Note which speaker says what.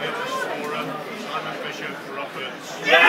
Speaker 1: have for scorer. Um, Simon fisher Roberts. Yeah!